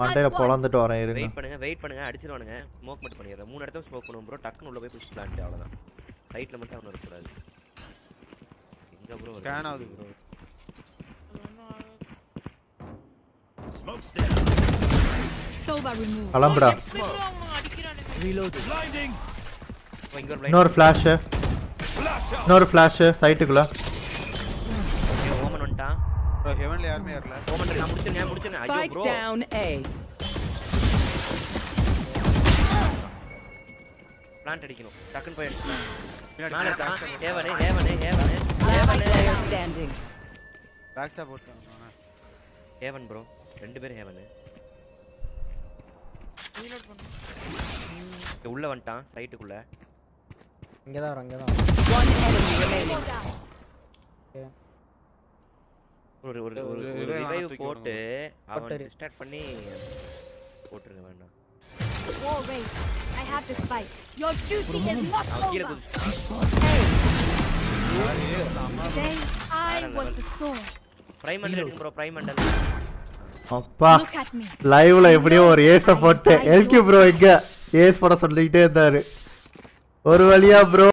மண்டையில பொழந்துட்டு வரேன் இருங்க. வெயிட் பண்ணுங்க வெயிட் பண்ணுங்க. அடிச்சிருவானுங்க. ஸ்மோக் மட்டும் பண்ணிடுறேன். மூணு இடத்துல ஸ்மோக் பண்ணுவோம் ப்ரோ டக்குன்னு உள்ள போய் புஷ் பிளான்ட் அவ்வளவுதான். சைட்ல மட்டும் அவன் இருக்கக்கூடாது. எங்க ப்ரோ ஸ்கேன் ஆகுது ப்ரோ down. Soba removed. கிளம்புடா. Blinding. இங்க ஒரு இன்னொரு ஃபிளாஷ். இன்னொரு ஃபிளாஷ் சைட்டுக்குள்ள ஓமன் வந்துட்டான். ப்ரோ ஹெவன்ல யாருமே ஏறல. ஓமன் நான் முடிச்சிருக்கேன் முடிச்சிருக்கேன் ஐயோ Spike bro down A. Plant அடிக்கணும். டக்குன்னு போய் அடிச்சு பின்னாடி ஹேவனே ஹேவனே ஹேவனே player standing. பேக் ஸ்டாப் போட்டான் ஹேவன் ப்ரோ ரெண்டு பேரும் ஹேவனு உள்ள வந்துட்டான் சைட்டுக்குள்ள இங்கதான் வரும் இங்கதான் One enemy remaining. ஒரு ஒரு ஒரு ஒரு ஒரு இதை வேணா ரிவைவ் தூக்கி போட்டு அவன் போட்டுரு. டிஸ்ட்ராக்ட் பண்ணி போட்டுருங்க வேண்டாம் War race. I have the spike. Your duty is not அவன் கீழே over. குதிச்சுட்டான் Today, I was the sword. Prime Mandal எடுங்க ப்ரோ பிரைம் மண்டல் அப்பா Look at me. லைவ்ல எப்படியோ ஒரு ஏஸ போட்டு எல்கி ப்ரோ இங்க ஏஸ் போட சொல்லிக்கிட்டே இருந்தாரு ஒரு வழியா ப்ரோ